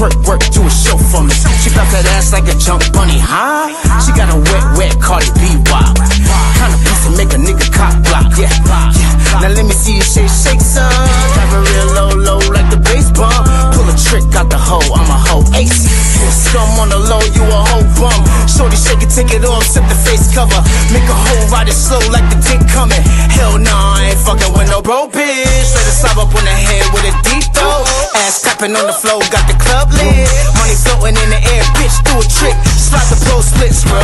twerk work do a show for me. She bounce that ass like a jump bunny, huh? She got a wet, wet Cardi B wild. Kinda pussy make a nigga cock block, yeah. yeah. Now let me see you shake, shake some. Drive it real low, low like the bass bump. Pull a trick out the hoe, I'm a hoe ace. Scum on the low, you a hoe bum. Shorty shake it, take it off, sip the face cover. Make a hoe ride it slow like the dick coming. Hell nah, I ain't fucking with no bro bitch. Let it sob up on the head with a deep throw. Ass tapping on the floor, got the club lit. Money floating in the air, bitch, do a trick. Slide the pro splits, bro.